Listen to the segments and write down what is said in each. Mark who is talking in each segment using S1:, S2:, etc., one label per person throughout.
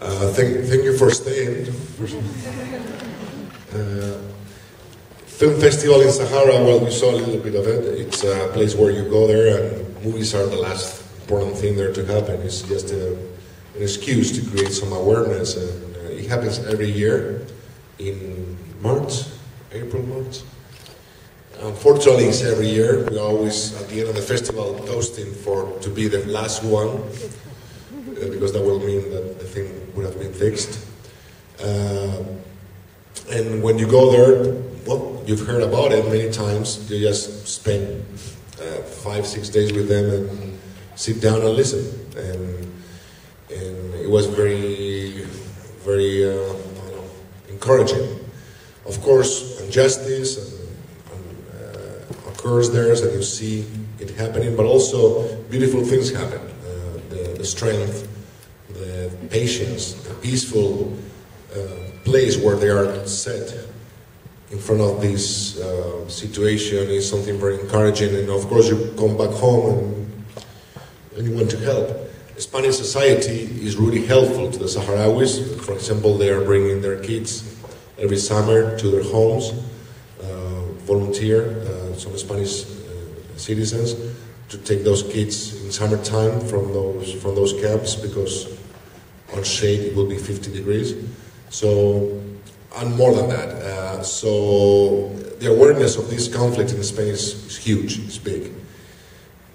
S1: Uh, thank, thank you for staying. Uh, film festival in Sahara, well, we saw a little bit of it. It's a place where you go there, and movies are the last important thing there to happen. It's just a, an excuse to create some awareness, and uh, it happens every year in March, April, March. Unfortunately, it's every year. We always, at the end of the festival, toasting for to be the last one, because that will mean that the thing would have been fixed. Uh, and when you go there, well, you've heard about it many times. You just spend uh, five, six days with them and sit down and listen. And and it was very, very uh, know, encouraging. Of course, injustice and, and uh, occurs there, and you see it happening, but also beautiful things happen. Uh, the, the strength, patience, the peaceful uh, place where they are set in front of this uh, situation is something very encouraging. And of course, you come back home and, and you want to help. Spanish society is really helpful to the Sahrawis. For example, they are bringing their kids every summer to their homes, uh, volunteer, uh, some Spanish uh, citizens, to take those kids in summertime from those from those camps because on shade it will be 50 degrees. So, and more than that. Uh, so, the awareness of this conflict in Spain is, is huge, it's big.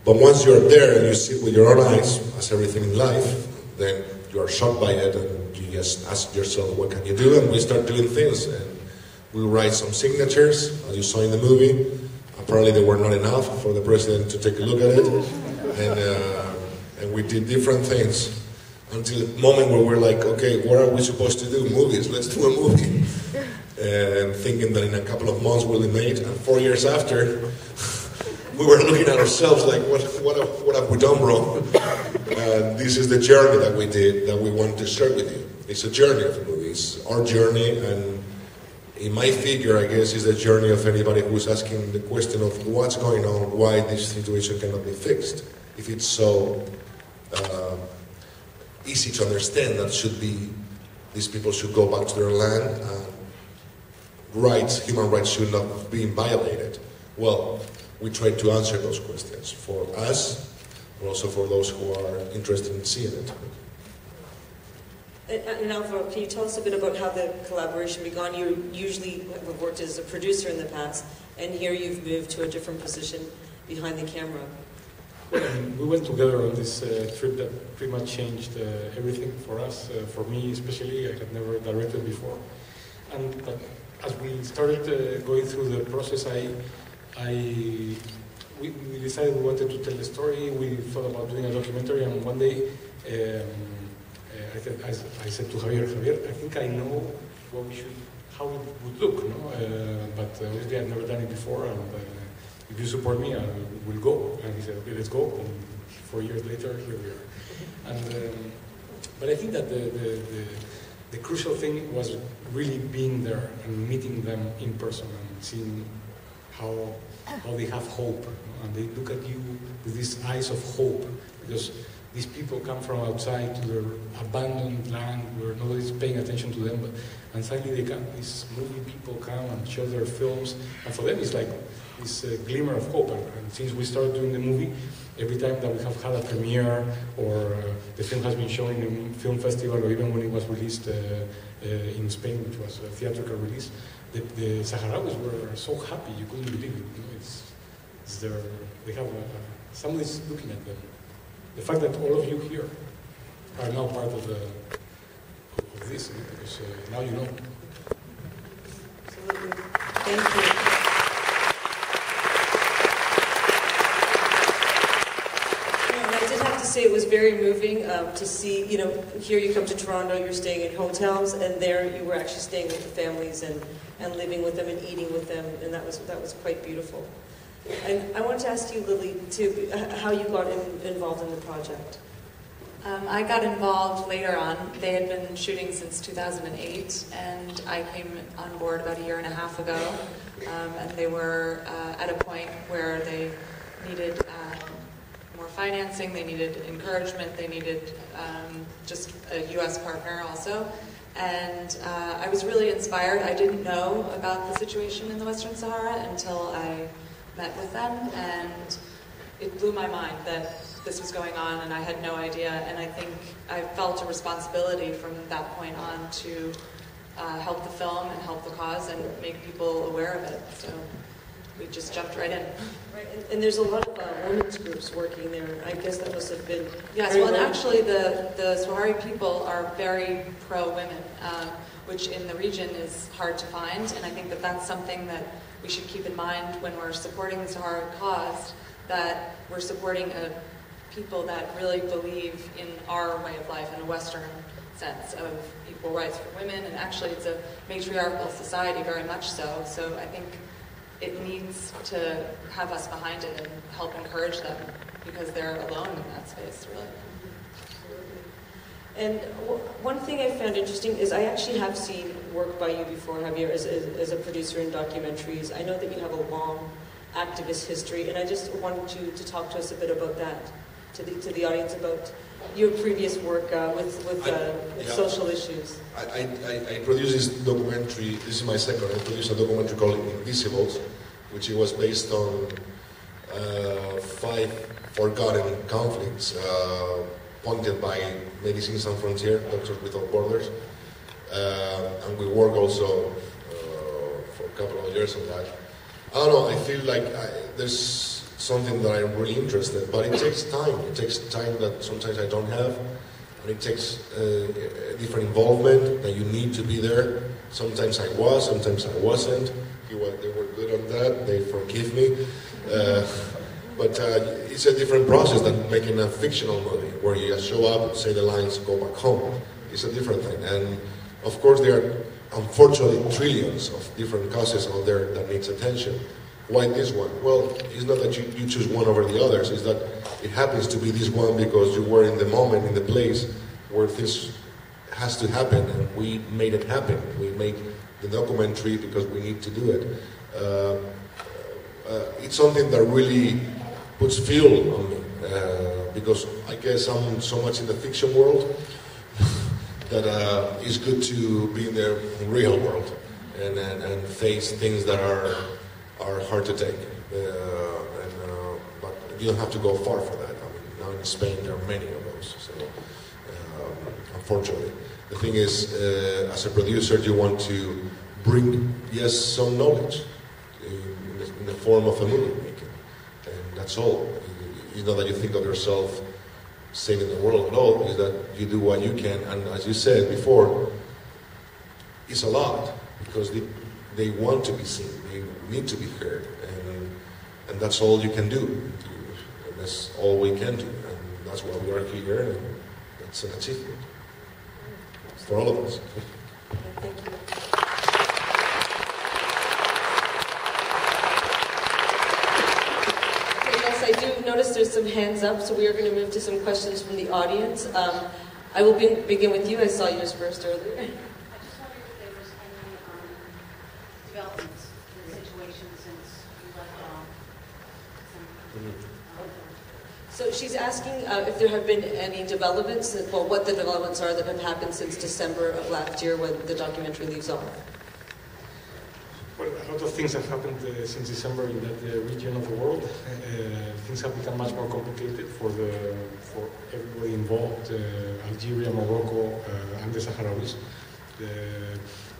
S1: But once you're there and you see with your own eyes, as everything in life, then you are shocked by it and you just ask yourself, what can you do? And we start doing things. And we write some signatures, as you saw in the movie. Apparently, they were not enough for the president to take a look at it. And, uh, and we did different things until the moment where we're like, okay, what are we supposed to do? Movies, let's do a movie. And thinking that in a couple of months we'll be made. And four years after, we were looking at ourselves like, what, what, have, what have we done wrong? And this is the journey that we did that we want to share with you. It's a journey of a movie. It's our journey, and in my figure, I guess, is the journey of anybody who's asking the question of what's going on, why this situation cannot be fixed. If it's so uh, easy to understand that should be these people should go back to their land and rights, human rights should not be violated. Well, we try to answer those questions for us, but also for those who are interested in seeing it.
S2: And Alvaro, can you tell us a bit about how the collaboration began? You usually have worked as a producer in the past, and here you've moved to a different position behind the camera.
S3: We went together on this uh, trip that pretty much changed uh, everything for us. Uh, for me, especially, I had never directed before. And as we started uh, going through the process, I, I, we, we, decided we wanted to tell the story. We thought about doing a documentary, and one day. Um, I, said, I, I, said to Javier, Javier, I think I know what we should, how it would look, no? Uh, but uh, obviously I've never done it before, and uh, if you support me, I will go. And he said, okay, let's go. And four years later, here we are. And, um, but I think that the, the, the, the, crucial thing was really being there and meeting them in person and seeing how, how they have hope. And they look at you with these eyes of hope. Because these people come from outside to their abandoned land where nobody's paying attention to them, but, and suddenly they come, these movie people come and show their films, and for them it's like this uh, glimmer of hope. And, and, since we started doing the movie, every time that we have had a premiere or uh, the film has been shown in a film festival or even when it was released uh, uh in Spain, which was a theatrical release, the, the were so happy you couldn't believe it. You know, it's, it's their, they have a, somebody's looking at them the fact that all of you here are now part of, the, of this, because uh, now you know.
S2: Thank you. say it was very moving um, to see, you know, here you come to Toronto, you're staying in hotels, and there you were actually staying with the families and, and living with them and eating with them, and that was, that was quite beautiful. And I want to ask you, Lily, too, how you got in, involved in the project.
S4: Um, I got involved later on. They had been shooting since 2008, and I came on board about a year and a half ago. Um, and they were uh, at a point where they needed more financing, they needed encouragement, they needed um, just a U.S. partner also. And uh, I was really inspired. I didn't know about the situation in the Western Sahara until I met with them, and it blew my mind that this was going on, and I had no idea. And I think I felt a responsibility from that point on to uh, help the film and help the cause and make people aware of it. So we just jumped right in.
S2: Right, and, and there's a lot of uh, women's groups working there. I guess that must have been
S4: Yes, well, and actually, the, the Sahrawi people are very pro-women, um, which in the region is hard to find, and I think that that's something that we should keep in mind when we're supporting the Sahara cause, that we're supporting a people that really believe in our way of life, in a Western sense of equal rights for women, and actually it's a matriarchal society, very much so, so I think it needs to have us behind it and help encourage them because they're alone in that space, really.
S2: And w- one thing I found interesting is I actually have seen work by you before, Javier, as, as, as a producer in documentaries. I know that you have a long activist history, and I just wanted you to talk to us a bit about that, to the, to the audience about your previous work uh, with, with, uh, with
S1: Yeah.
S2: social issues.
S1: I, I, I- I produced this documentary, this is my second, I produced a documentary called Invisibles, which was based on uh, five forgotten conflicts uh, pointed by Médecins Sans Frontières, Doctors Without Borders. Uh, and we work also uh, for a couple of years on that. I don't know, I feel like I, there's something that I'm really interested, but it takes time. It takes time that sometimes I don't have. And it takes uh, a different involvement that you need to be there. Sometimes I was, sometimes I wasn't. He was, they were good on that. They forgive me. Uh, but uh, it's a different process than making a fictional movie where you just show up, say the lines, go back home. It's a different thing. And of course, there are unfortunately trillions of different causes out there that needs attention. Why this one? Well, it's not that you, you choose one over the others. It's that it happens to be this one because you were in the moment, in the place where this has to happen, and we made it happen. We made the documentary because we need to do it. Uh, uh, it's something that really puts fuel on me uh, because I guess I'm so much in the fiction world that uh, it's good to be in the real world and, and, and face things that are are hard to take. Uh, and, uh, but you don't have to go far for that. I mean, now in Spain there are many of those. So um, unfortunately, the thing is, uh, as a producer, you want to bring yes some knowledge in the, in the form of a movie making, and that's all. It's not that you think of yourself saving the world at all. Is that you do what you can, and as you said before, it's a lot because they they want to be seen, they need to be heard, and and that's all you can do. And that's all we can do, and that's why we are here, and that's an achievement for all of us.
S2: Thank you. Okay, Yes, I do notice there's some hands up, so we are going to move to some questions from the audience. Um, I will be, begin with you. I saw yours first earlier.
S5: I just wondered if there was any um, developments in the situation since you left off. Some-
S2: So she's asking uh, if there have been any developments, well, what the developments are that have happened since December of last year when the documentary leaves off.
S3: Well, a lot of things have happened uh, since December in that uh, region of the world. Uh, things have become much more complicated for the for everybody involved: uh, Algeria, Morocco, uh, and the Sahrawis.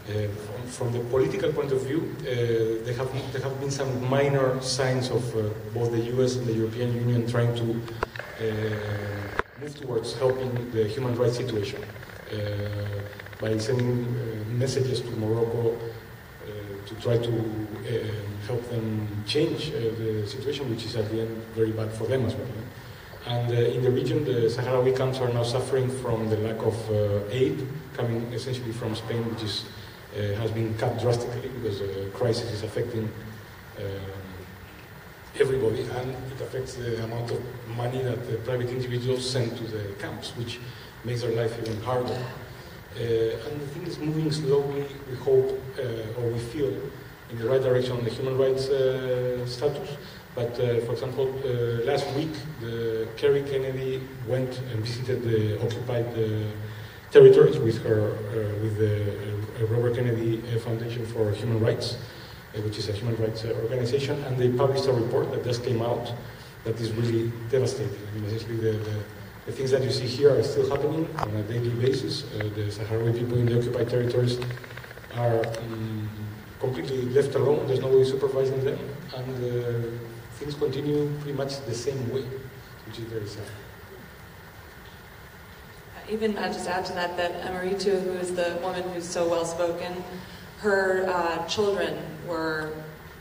S3: From, from the political point of view, uh, there have there have been some minor signs of uh, both the U.S. and the European Union trying to uh, move towards helping the human rights situation uh, by sending uh, messages to Morocco uh, to try to uh, help them change uh, the situation, which is at the end very bad for them as well. And uh, in the region, the Sahrawi camps are now suffering from the lack of uh, aid coming essentially from Spain, which is, uh, has been cut drastically because the crisis is affecting um, everybody and it affects the amount of money that the private individuals send to the camps, which makes their life even harder. Uh, and the thing is moving slowly, we hope, uh, or we feel, in the right direction on the human rights uh, status. But uh, for example, uh, last week, Kerry Kennedy went and visited the occupied uh, territories with her, uh, with the uh, Robert Kennedy uh, Foundation for Human Rights, uh, which is a human rights uh, organization, and they published a report that just came out that is really devastating. I mean, essentially, the, the, the things that you see here are still happening on a daily basis. Uh, the Sahrawi people in the occupied territories are um, completely left alone. There's nobody supervising them, and uh, things continue pretty much the same way, which is very sad.
S4: Even I'll just add to that that Aminetu, who is the woman who's so well spoken, her uh, children were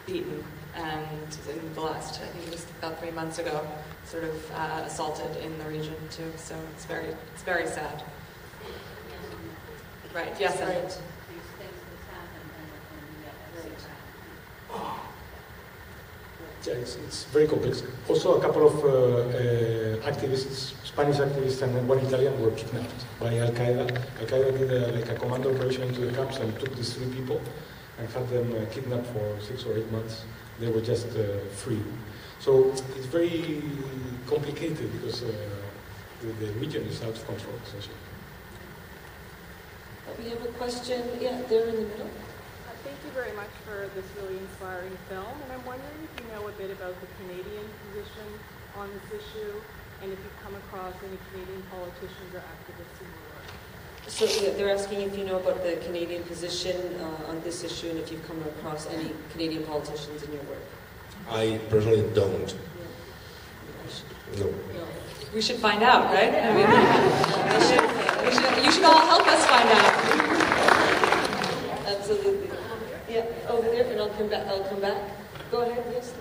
S4: beaten and in the last, I think it was about three months ago, sort of uh, assaulted in the region too. So it's very, it's very sad. Right. Yes.
S2: Right.
S5: These things that happen and, and yet at the same time.
S3: Yeah, it's, it's very complex. Also, a couple of uh, uh, activists, Spanish activists and one Italian, were kidnapped by Al Qaeda. Al Qaeda did a, like a commando operation into the camps and took these three people and had them uh, kidnapped for six or eight months. They were just uh, free. So it's very complicated because the, the region is out of control, essentially.
S2: We have a question, yeah, there in the middle.
S6: Thank you very much for this really inspiring film, and I'm wondering if you know a bit about the Canadian position on this issue, and if you've come across any Canadian politicians or activists in your work.
S2: So they're asking if you know about the Canadian position uh, on this issue and if you've come across any Canadian politicians in your work.
S1: I personally don't. No.
S2: No.
S4: We should find out, right? I mean, we should, we should, you should all help us find out.
S2: Absolutely. Yeah, over there, and I'll come back, I'll come back. Go ahead,
S5: can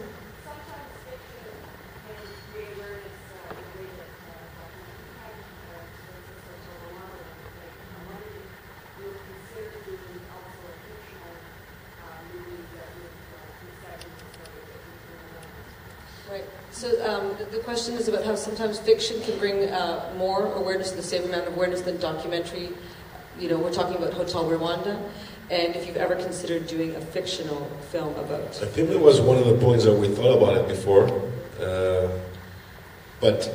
S2: Right. So um, the- the question is about how sometimes fiction can bring uh, more awareness, the same amount of awareness than documentary. You know, we're talking about Hotel Rwanda, and if you've ever considered doing a fictional film about.
S1: I think that was one of the points that we thought about it before. Uh, but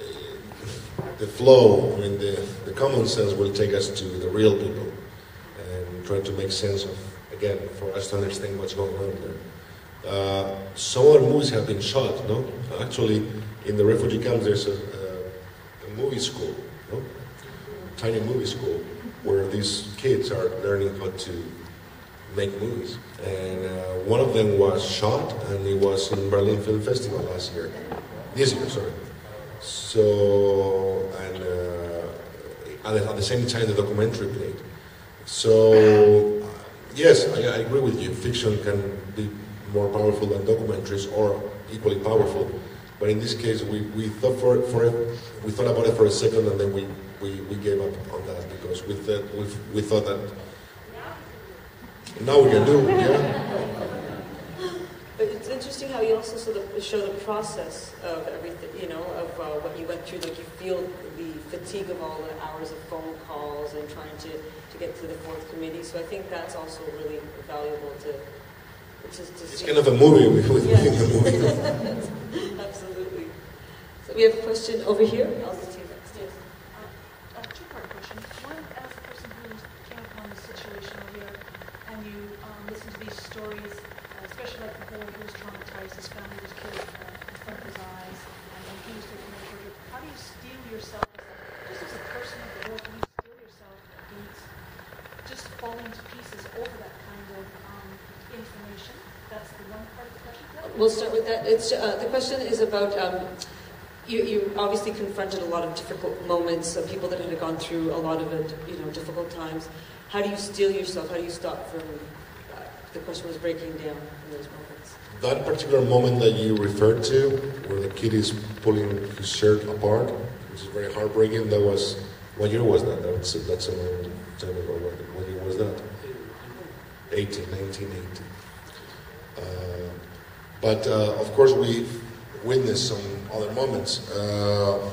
S1: uh, the flow, I mean, the, the common sense will take us to the real people and try to make sense of, again, for us to understand what's going on there. Uh, some other movies have been shot, no? Actually, in the refugee camps, there's a, a, a movie school, no? Tiny movie school where these kids are learning how to make movies. And uh, one of them was shot, and it was in Berlin Film Festival last year. This year, sorry. So, and uh, at, the, at the same time, the documentary played. So, yes, I, I agree with you. Fiction can be more powerful than documentaries, or equally powerful. But in this case, we, we thought for for it, we thought about it for a second, and then we, we, we gave up on that because we thought we, we thought that now we can do, it, yeah.
S2: But it's interesting how you also sort of show the process of everything, you know, of uh, what you went through. Like you feel the fatigue of all the hours of phone calls and trying to, to get to the fourth committee. So I think that's also really valuable to to, to
S1: It's kind of a movie within
S2: Yes.
S1: a movie.
S2: So we have a question over here. I'll take that. Yes.
S7: A two-part question. One, as a person who came upon this situation over here, and you um, listen to these stories, uh, especially like the boy who was traumatized, his family was killed uh, in front of his eyes, and then he was taken for. How do you steel yourself, just as a person of the world, how do you steel yourself against just falling to pieces over that kind of um, information? That's the one part of the question.
S2: We'll start with that. It's, uh, the question is about um, you, you obviously confronted a lot of difficult moments of people that had gone through a lot of it, you know, difficult times. How do you steel yourself? How do you stop from? Uh, the question was breaking down in those moments.
S1: That particular moment that you referred to, where the kid is pulling his shirt apart, which is very heartbreaking, that was, what year was that? That's, that's a long time ago. What, what year was that? 18, 1980. Uh, but uh, of course, we witnessed some other moments. Uh,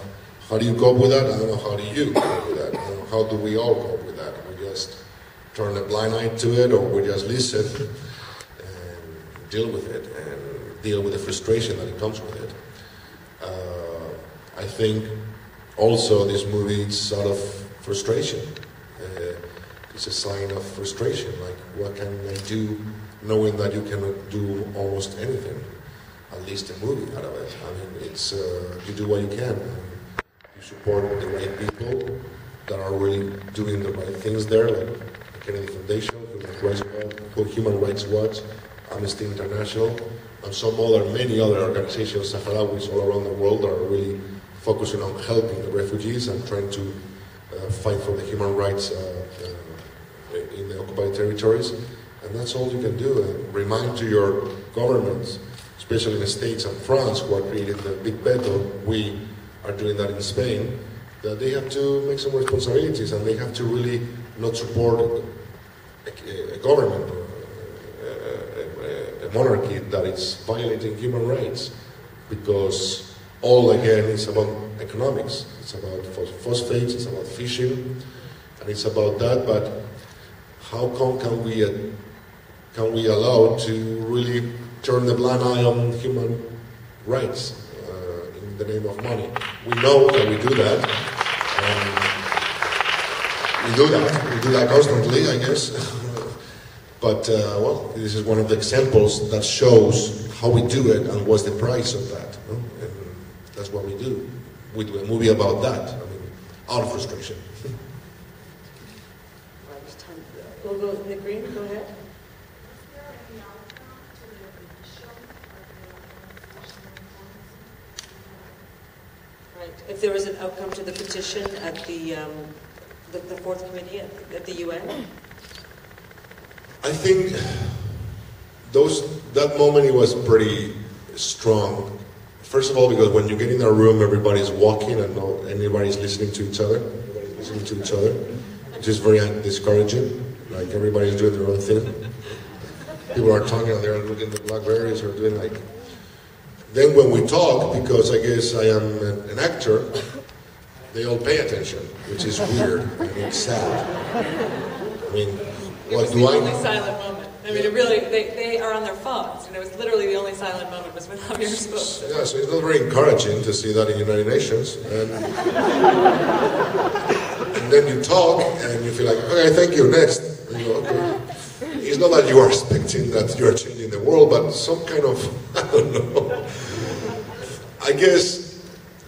S1: how do you cope with that? I don't know. How do you cope with that? How do we all cope with that? We just turn a blind eye to it, or we just listen and deal with it. And deal with the frustration that it comes with it. Uh, I think also this movie is out of frustration. Uh, it's a sign of frustration. Like, what can I do knowing that you cannot do almost anything? At least a movie out of it. I mean, it's uh, you do what you can. You support the right people that are really doing the right things there, like the Kennedy Foundation, Human Rights Watch, Human Rights Watch Amnesty International, and some other, many other organizations, Sahrawis all around the world, are really focusing on helping the refugees and trying to uh, fight for the human rights uh, uh, in the occupied territories. And that's all you can do. And remind to your governments, especially in the States and France, who are creating the big battle, we are doing that in Spain, that they have to make some responsibilities and they have to really not support a, a government a, a, a monarchy that is violating human rights because all again is about economics. It's about phosphates, it's about fishing, and it's about that. But how come can we uh, can we allow to really turn the blind eye on human rights uh, in the name of money? We know that we do that. Um, we do that. We do that constantly, I guess. but uh, well, this is one of the examples that shows how we do it and what's the price of that. No? And that's what we do. We do a movie about that. I mean, out of frustration.
S2: We'll with Nick Green, go ahead. Right, if there was an outcome to the petition at the, um, the, the fourth committee at, at the UN?
S1: I think those that moment was pretty strong. First of all, because when you get in a room, everybody's walking and no, everybody's listening to each other. Listening to each other, which is very discouraging. Like everybody's doing their own thing. People are talking and they're looking at the blackberries or doing like. Then when we talk, because I guess I am an, actor, they all pay attention, which is weird and it's sad. I mean,
S4: It
S1: what
S4: was
S1: do
S4: the only silent moment. I mean, it really, they, they are on their phones, and it was literally the only silent moment was when Javier spoke.
S1: Yeah, so it's not very encouraging to see that in the United Nations. And, and then you talk and you feel like, okay, thank you, next. You go, okay. It's not that you are expecting that you are changing the world, but some kind of, I. I guess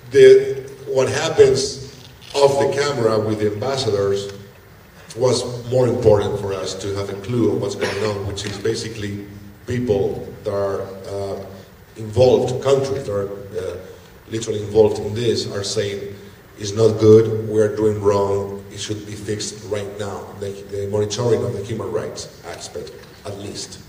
S1: the, what happens off the camera with the ambassadors was more important for us to have a clue of what's going on, which is basically people that are uh, involved, countries that are uh, literally involved in this, are saying it's not good, we're doing wrong, it should be fixed right now. The, the monitoring of the human rights aspect, at least.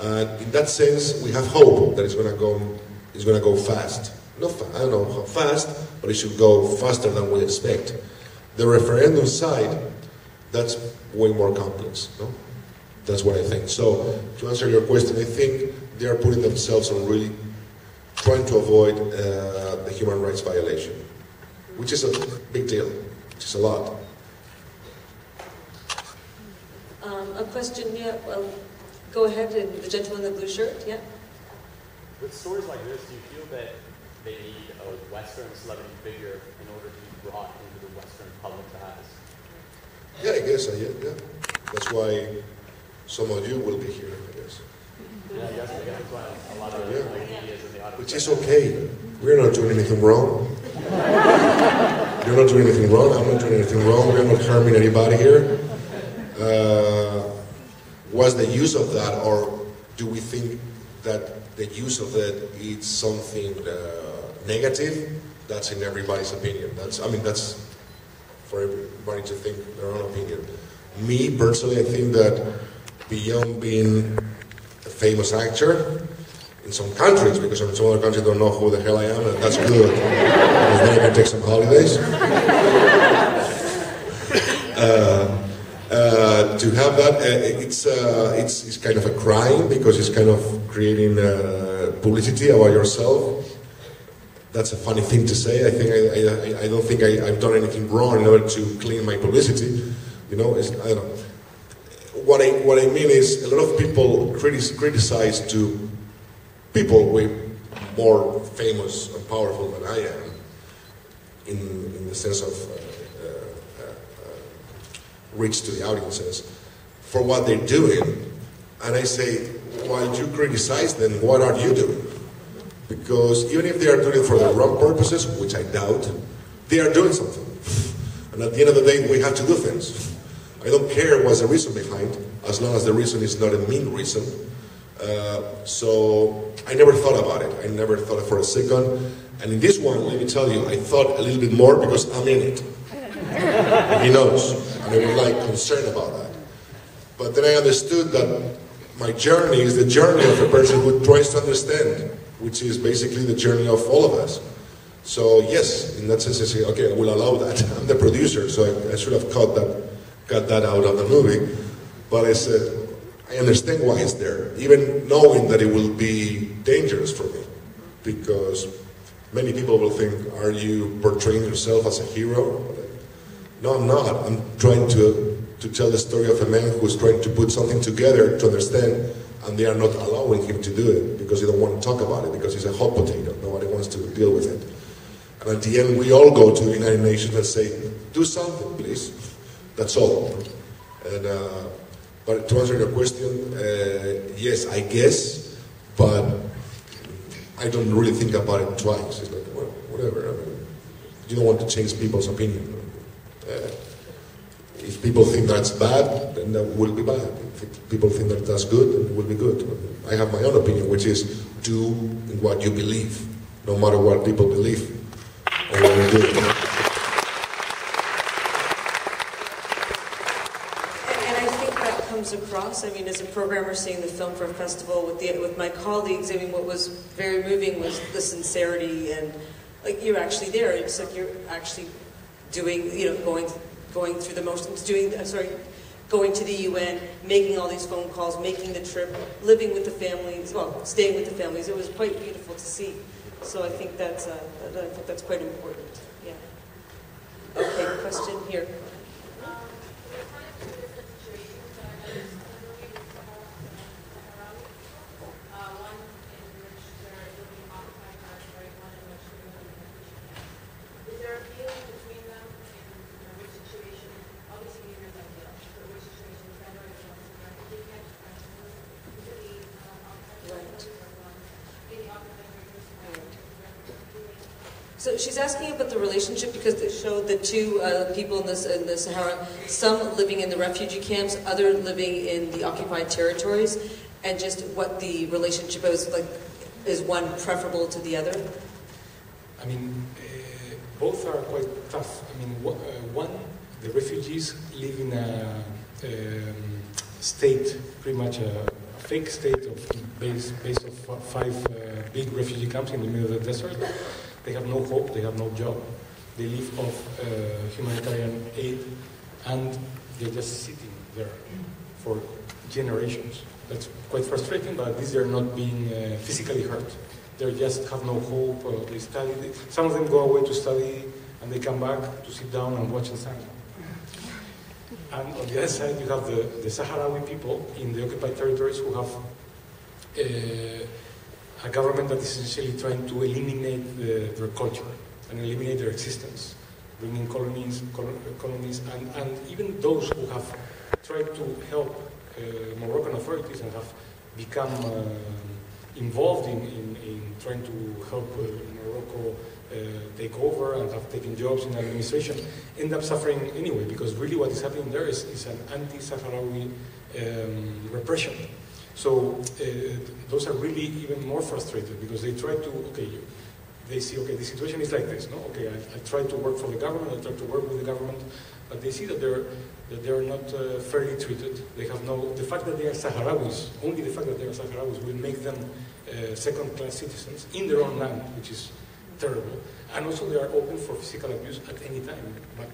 S1: And in that sense, we have hope that it's going to go, it's going to go fast. Not fa- I don't know how fast, but it should go faster than we expect. The referendum side, that's way more complex. No? That's what I think. So, to answer your question, I think they are putting themselves on really trying to avoid uh, the human rights violation, which is a big deal, which is a lot.
S2: Um, a question, yeah, well, go ahead, and the gentleman in the blue shirt, yeah?
S8: With stories like this, do you feel that they need a Western celebrity figure in order to be brought into the Western public eye?
S1: Yeah, I guess I yeah, yeah. That's why some of you will be here, I guess.
S8: Yeah, I guess, I guess that's why a lot of
S1: Yeah.
S8: like, is in the audience.
S1: Which is okay. We're not doing anything wrong. You're not doing anything wrong. I'm not doing anything wrong. We're not harming anybody here. Uh, was the use of that, or do we think that the use of it is something uh, negative? That's in everybody's opinion. That's, I mean, that's for everybody to think their own opinion. Me personally, I think that beyond being a famous actor, in some countries, because in some other countries don't know who the hell I am, and that's good. because then I can take some holidays. Uh, uh, to have that, uh, it's, uh, it's, it's kind of a crime because it's kind of creating uh, publicity about yourself. That's a funny thing to say. I think I, I, I don't think I, I've done anything wrong in order to clean my publicity. You know, I don't know. What I, what I mean is, a lot of people criticize to people way more famous and powerful than I am, in, in the sense of uh, uh, uh, reach to the audiences, for what they're doing. And I say, while you criticize them, what are you doing? Because even if they are doing it for the wrong purposes, which I doubt, they are doing something. And at the end of the day, we have to do things. I don't care what's the reason behind, as long as the reason is not a mean reason. Uh, so I never thought about it. I never thought it for a second. And in this one, let me tell you, I thought a little bit more because I'm in it. and he knows. And I was like concerned about that. But then I understood that my journey is the journey of a person who tries to understand, which is basically the journey of all of us. So yes, in that sense, I say, okay, I will allow that. I'm the producer, so I, I should have cut that, cut that out of the movie. But I said, uh, I understand why it's there, even knowing that it will be dangerous for me, because many people will think, are you portraying yourself as a hero? No, I'm not. I'm trying to, to tell the story of a man who's trying to put something together to understand, and they are not allowing him to do it because they don't want to talk about it, because he's a hot potato. Nobody wants to deal with it. And at the end, we all go to the United Nations and say, do something, please. That's all. And, uh, but to answer your question, uh, yes, I guess, but I don't really think about it twice. It's like, well, whatever. I mean, you don't want to change people's opinion. Uh, if people think that's bad, then that will be bad. If people think that that's good, then it will be good. I have my own opinion, which is do what you believe, no matter what people believe or what you do.
S2: And, I think that comes across. I mean, as a programmer seeing the film for a festival with the with my colleagues, I mean, what was very moving was the sincerity and like you're actually there. It's like you're actually doing, you know, going going through the motions, doing. I'm sorry. Going to the UN, making all these phone calls, making the trip, living with the families, well, staying with the families. It was quite beautiful to see. So I think that's, uh, I think that's quite important. Yeah. Okay, question here.
S5: Is there a feeling between them in you know, which situation, obviously neither is ideal, but which situation is better if one's in refugee camps, for instance, usually um, occupied
S2: Right.
S5: territories are ones in the occupied territories are refugee
S2: So she's asking about the relationship because they showed the two uh, people in, this, in the Sahara, some living in the refugee camps, other living in the occupied territories, and just what the relationship is like. Is one preferable to the other?
S3: I mean, uh, both are quite tough. I mean, uh, one, the refugees live in a um, state, pretty much a, fake state of base, base of fi- five uh, big refugee camps in the middle of the desert. They have no hope, they have no job. They live off uh, humanitarian aid, and they're just sitting there for generations. That's quite frustrating, but at least they're not being uh, physically hurt. They just have no hope. Uh, they study. Some of them go away to study, and they come back to sit down and watch the sun. And on the other side, you have the, the Sahrawi people in the occupied territories who have uh, a government that is essentially trying to eliminate the, their culture and eliminate their existence, bringing colonies, col- colonies, and, and even those who have tried to help uh, Moroccan authorities and have become uh, involved in, in, in trying to help uh, Morocco uh, take over and have taken jobs in administration, end up suffering anyway, because really what is happening there is, is an anti-Sahrawi um, repression. So uh, those are really even more frustrated because they try to, okay, you, they see, okay, the situation is like this, no? Okay, I, I try to work for the government, I try to work with the government, but they see that they're, that they're not uh, fairly treated. They have no, the fact that they are Sahrawis, only the fact that they are Sahrawis will make them uh, second-class citizens in their own land, which is terrible. And also they are open for physical abuse at any time, but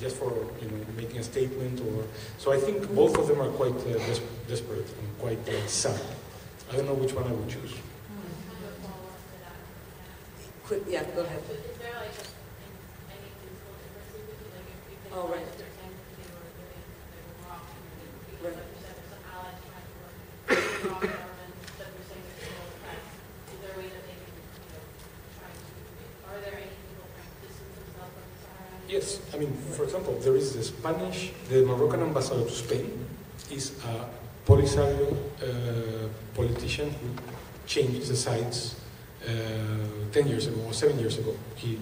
S3: just for you know making a statement or. So I think both of them are quite uh, des- desperate and quite uh, sad. I don't know which one I would choose.
S2: Quick, yeah, go ahead.
S5: Is there like any physical differences, like if if they
S2: Oh,
S5: were
S2: right.
S5: like they were living in Morocco, because
S2: Right.
S5: like you said, some allies trying to work with the Moroccan government, that we're saying that they will press
S3: I mean, for example, there is the Spanish, the Moroccan ambassador to Spain is a Polisario uh, politician who changed the sides uh, 10 years ago or 7 years ago. He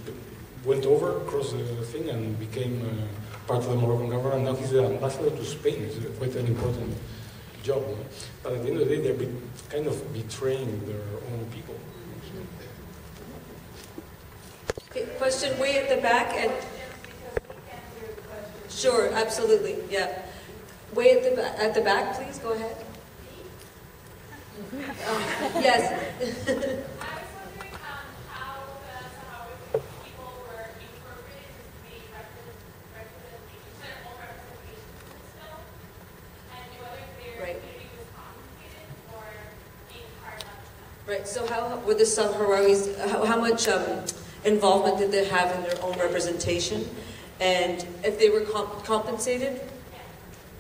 S3: went over, crossed the thing, and became uh, part of the Moroccan government. Now he's the ambassador to Spain. It's quite an important job. no? But at the end of the day, they're kind of betraying their own people.
S2: Okay, question way at the back and. Sure, absolutely, yeah. Way at the, at the back, please, go ahead. Um, Yes. Right, so how, were the Sahrawis, how, how much um, involvement did they have in their own representation? And if they were comp- compensated?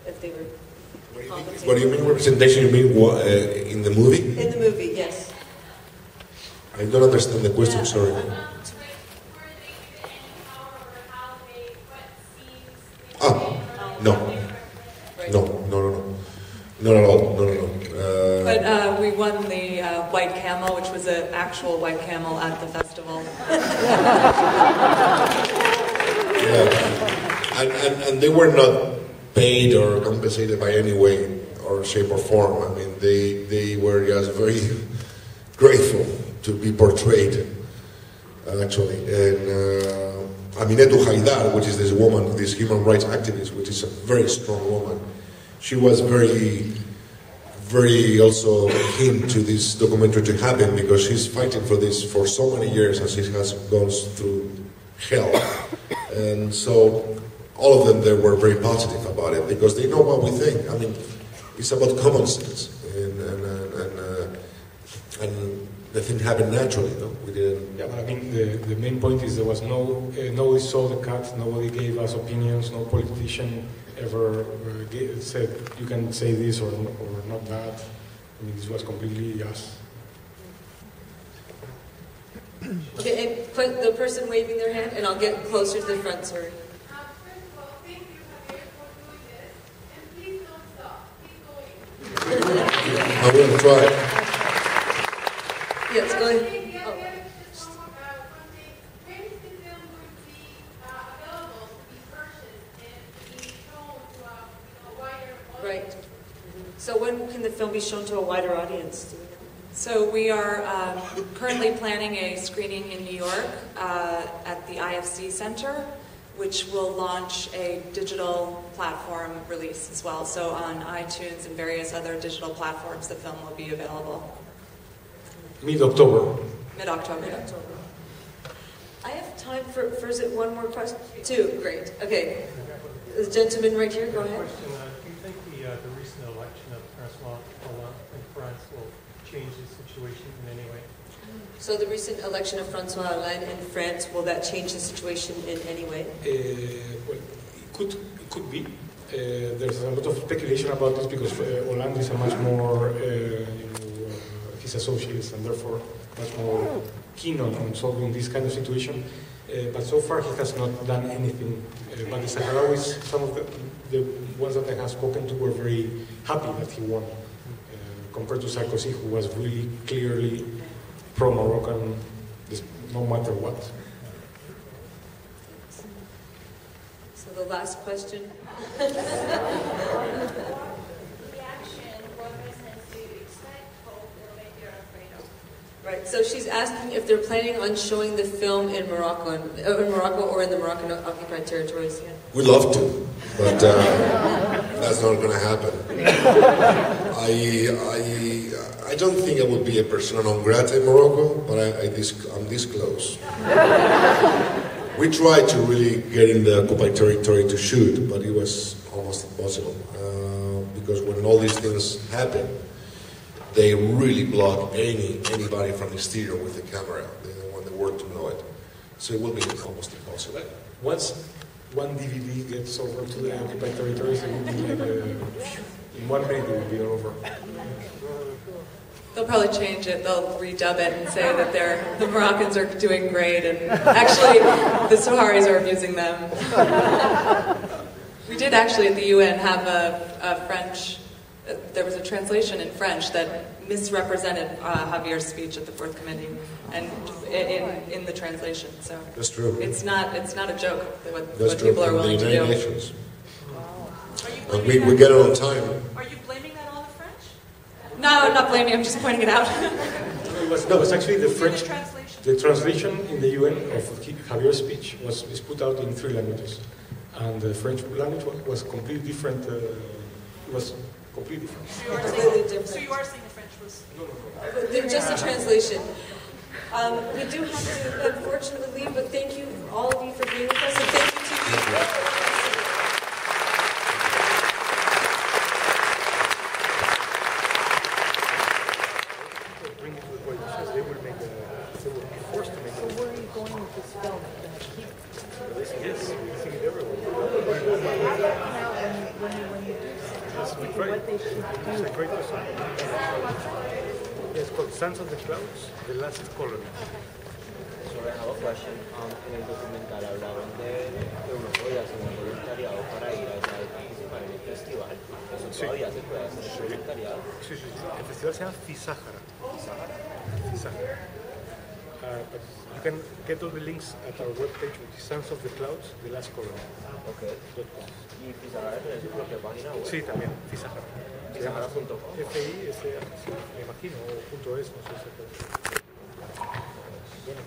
S2: If they were
S1: What do you mean-
S2: compensated?
S1: what do you mean representation? You mean what, uh, in the movie?
S2: In the movie, yes.
S1: I don't understand the question, sorry.
S5: Um, like, were they given any power over how they put scenes in
S1: Ah, no. No, no, no, no. Not at all. No, no, no. Uh,
S4: But uh, we won the uh, white camel, which was an actual white camel at the festival.
S1: Yeah. And, and, and they were not paid or compensated by any way or shape or form. I mean, they, they were just very grateful to be portrayed, actually. And uh, Aminetu Haidar, which is this woman, this human rights activist, which is a very strong woman, she was very, very also keen to this documentary to happen because she's fighting for this for so many years and she has gone through hell. And so all of them they were very positive about it because they know what we think. I mean, it's about common sense and and and, uh, and the thing happened naturally. No, we didn't.
S3: Yeah, but I mean, the, the main point is there was no, uh, nobody saw the cut, nobody gave us opinions, no politician ever uh, said you can say this or, or not that. I mean, this was completely us.
S2: Okay, and put the person waving their hand, and I'll get closer to the front, sorry.
S5: First of all, thank you, Javier, for doing this, and please don't stop, keep going.
S1: I will try.
S2: Yes, go ahead.
S5: think the
S2: Oh.
S5: other just one, uh, one thing, when is the film going to be uh, available to be purchased and be shown to a you know, wider audience?
S2: Right. So when can the film be shown to a wider audience? Do we know?
S4: So we are um, currently planning a screening in New York uh, at the IFC Center, which will launch a digital platform release as well. So on iTunes and various other digital platforms, the film will be available
S3: Mid-October.
S4: mid-October.
S2: Mid-October. I have time for, for is it one more question? Two, great. Okay. The gentleman right here, go ahead.
S9: Question, uh, do you think the, uh, the recent election of Francois Hollande in France will change the situation in any way?
S2: So the recent election of Francois Hollande in France, will that change the situation in any way?
S3: Uh, well, it could, it could be. Uh, there's a lot of speculation about this because uh, Hollande is a much more, uh, you know, uh, he's a socialist and therefore much more keen on, on solving this kind of situation. Uh, but so far he has not done anything. Uh, but the Sahrawis, some of the, the ones that I have spoken to were very happy that he won, uh, compared to Sarkozy, who was really clearly pro-Moroccan, no matter what.
S2: So the last question.
S5: reaction, what reasons do you expect, hope, or maybe you're afraid of?
S2: Right. So she's asking if they're planning on showing the film in Morocco, uh, in Morocco or in the Moroccan occupied territories. Yeah.
S1: We'd love to, but uh, that's not going to happen. I, I, I don't think I would be a persona non grata in Morocco, but I, I this, I'm this close. we tried to really get in the occupied territory to shoot, but it was almost impossible uh, because when all these things happen, they really block any anybody from the exterior with the camera. They don't want the world to know it, so it will be almost impossible.
S3: Once one DVD gets over to the occupied territories, it will be like uh, in one minute it will be over.
S4: They'll probably change it. They'll redub it and say that they're the Moroccans are doing great, and actually the Sahrawis are abusing them. we did actually at the UN have a, a French. Uh, there was a translation in French that misrepresented uh, Javier's speech at the Fourth Committee, and in, in the translation. So
S1: That's true.
S4: it's not it's not a joke what, what people are willing to do.
S1: Nations.
S7: Are you
S1: And
S7: blaming
S1: we,
S7: that-
S1: we get it on time.
S7: Are you blaming that on the French?
S4: No, I'm not blaming. I'm just pointing it out.
S3: It was, no, it's actually the French.
S7: the translation?
S3: The translation in the UN of Javier's speech was is put out in three languages, and the French language was completely different. Uh, it was completely different.
S7: So you are saying,
S2: different.
S7: so you are saying the French was
S3: No, no, no.
S2: They're just a translation. Um, we do have to unfortunately leave, but thank you, all of you, for being with us, and thank you to you.
S10: Festival se
S9: llama Fisájara. Fisájara. Uh, but you can get all the links at our webpage, which is Sons of the Clouds, The Last Colony.
S10: Ok. Y Pizarra tiene su propia página web.
S9: Sí, también, Fisájara. Se llama
S10: Fisájara.com.
S9: F-I-S-A, me imagino, o punto es, no sé exactamente. Bueno,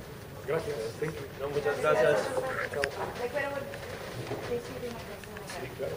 S9: gracias, thank you.
S10: No, muchas gracias.
S9: Sí, claro.